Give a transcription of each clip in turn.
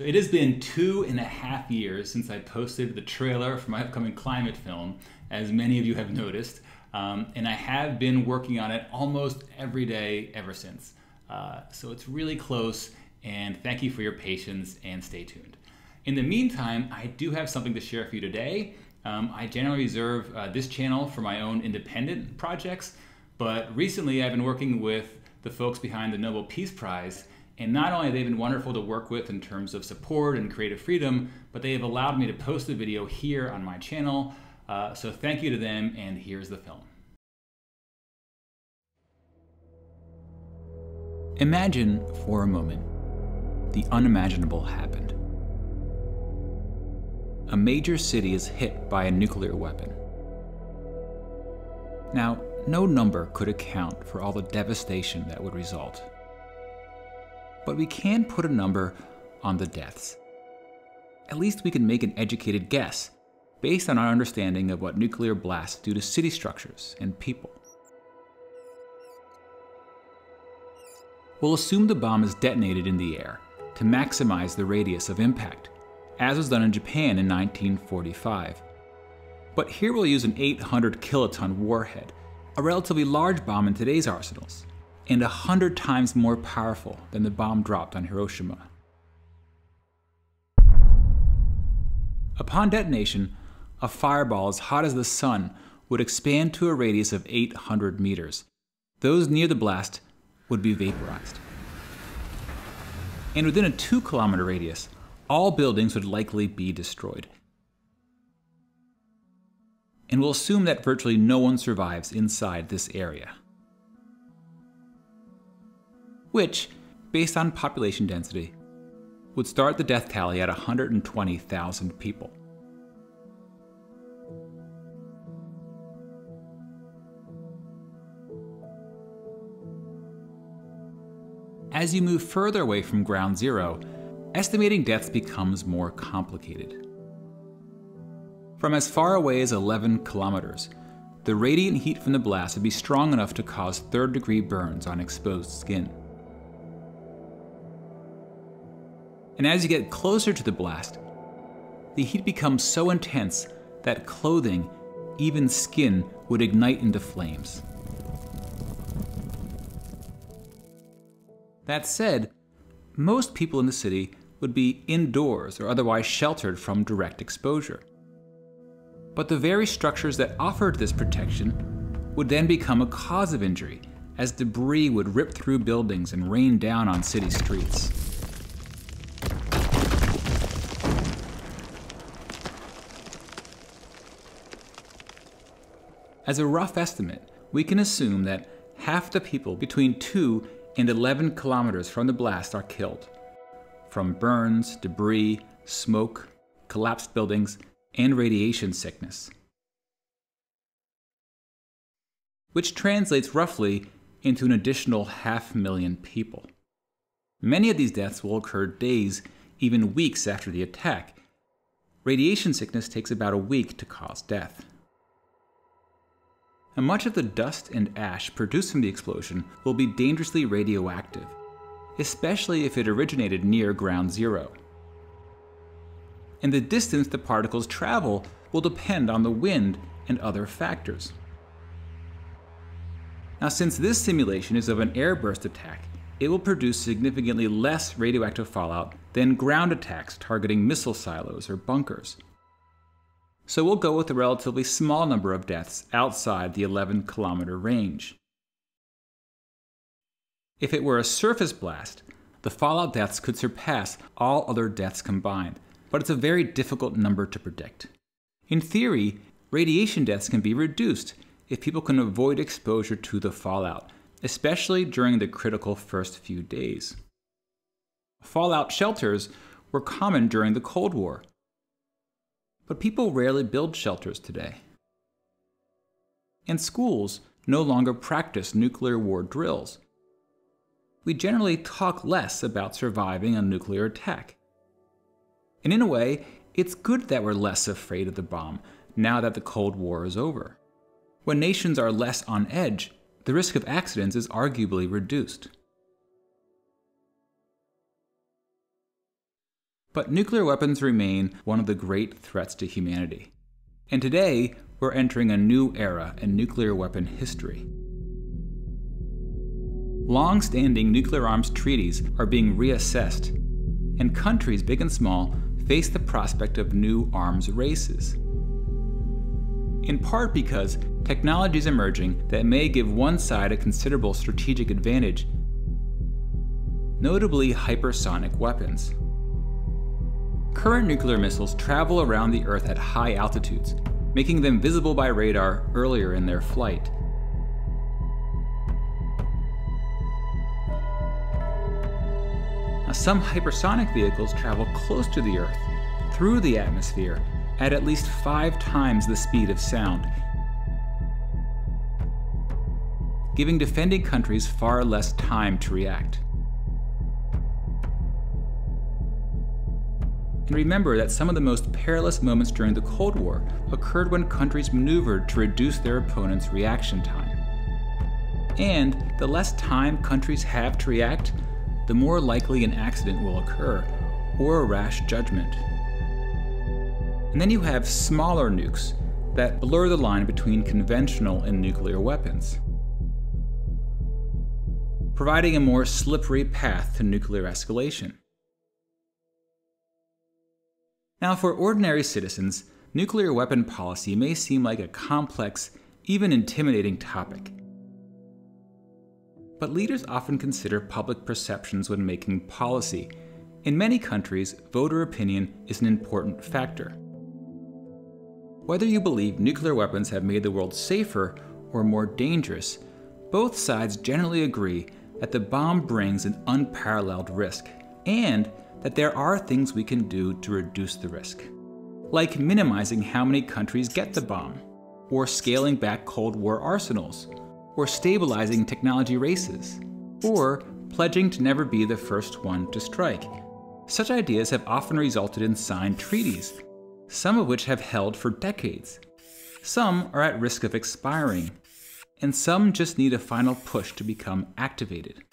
It has been two and a half years since I posted the trailer for my upcoming climate film, as many of you have noticed, um, and I have been working on it almost every day ever since. Uh, so it's really close, and thank you for your patience and stay tuned. In the meantime, I do have something to share for you today. Um, I generally reserve uh, this channel for my own independent projects, but recently I've been working with the folks behind the Nobel Peace Prize and not only have they been wonderful to work with in terms of support and creative freedom, but they have allowed me to post the video here on my channel. Uh, so thank you to them, and here's the film. Imagine for a moment the unimaginable happened. A major city is hit by a nuclear weapon. Now, no number could account for all the devastation that would result but we can put a number on the deaths. At least we can make an educated guess based on our understanding of what nuclear blasts do to city structures and people. We'll assume the bomb is detonated in the air to maximize the radius of impact, as was done in Japan in 1945. But here we'll use an 800 kiloton warhead, a relatively large bomb in today's arsenals, and a hundred times more powerful than the bomb dropped on Hiroshima. Upon detonation, a fireball as hot as the sun would expand to a radius of 800 meters. Those near the blast would be vaporized. And within a 2 kilometer radius, all buildings would likely be destroyed. And we'll assume that virtually no one survives inside this area which, based on population density, would start the death tally at 120,000 people. As you move further away from ground zero, estimating deaths becomes more complicated. From as far away as 11 kilometers, the radiant heat from the blast would be strong enough to cause third degree burns on exposed skin. And as you get closer to the blast, the heat becomes so intense that clothing, even skin, would ignite into flames. That said, most people in the city would be indoors or otherwise sheltered from direct exposure. But the very structures that offered this protection would then become a cause of injury, as debris would rip through buildings and rain down on city streets. As a rough estimate, we can assume that half the people between 2 and 11 kilometers from the blast are killed from burns, debris, smoke, collapsed buildings, and radiation sickness. Which translates roughly into an additional half million people. Many of these deaths will occur days, even weeks after the attack. Radiation sickness takes about a week to cause death and much of the dust and ash produced from the explosion will be dangerously radioactive, especially if it originated near ground zero. And the distance the particles travel will depend on the wind and other factors. Now, since this simulation is of an airburst attack, it will produce significantly less radioactive fallout than ground attacks targeting missile silos or bunkers so we'll go with a relatively small number of deaths outside the 11 kilometer range. If it were a surface blast, the fallout deaths could surpass all other deaths combined, but it's a very difficult number to predict. In theory, radiation deaths can be reduced if people can avoid exposure to the fallout, especially during the critical first few days. Fallout shelters were common during the Cold War, but people rarely build shelters today. And schools no longer practice nuclear war drills. We generally talk less about surviving a nuclear attack. And in a way, it's good that we're less afraid of the bomb now that the Cold War is over. When nations are less on edge, the risk of accidents is arguably reduced. But nuclear weapons remain one of the great threats to humanity. And today, we're entering a new era in nuclear weapon history. Long standing nuclear arms treaties are being reassessed, and countries, big and small, face the prospect of new arms races. In part because technology is emerging that may give one side a considerable strategic advantage, notably hypersonic weapons. Current nuclear missiles travel around the Earth at high altitudes, making them visible by radar earlier in their flight. Now, some hypersonic vehicles travel close to the Earth, through the atmosphere, at at least five times the speed of sound, giving defending countries far less time to react. And remember that some of the most perilous moments during the Cold War occurred when countries maneuvered to reduce their opponent's reaction time. And the less time countries have to react, the more likely an accident will occur, or a rash judgment. And then you have smaller nukes that blur the line between conventional and nuclear weapons, providing a more slippery path to nuclear escalation. Now, for ordinary citizens, nuclear weapon policy may seem like a complex, even intimidating topic. But leaders often consider public perceptions when making policy. In many countries, voter opinion is an important factor. Whether you believe nuclear weapons have made the world safer or more dangerous, both sides generally agree that the bomb brings an unparalleled risk, and that there are things we can do to reduce the risk, like minimizing how many countries get the bomb, or scaling back Cold War arsenals, or stabilizing technology races, or pledging to never be the first one to strike. Such ideas have often resulted in signed treaties, some of which have held for decades. Some are at risk of expiring, and some just need a final push to become activated.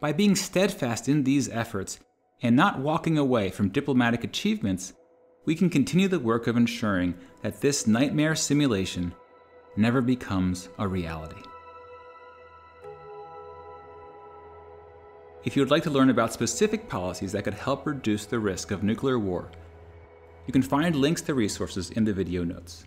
By being steadfast in these efforts and not walking away from diplomatic achievements, we can continue the work of ensuring that this nightmare simulation never becomes a reality. If you would like to learn about specific policies that could help reduce the risk of nuclear war, you can find links to resources in the video notes.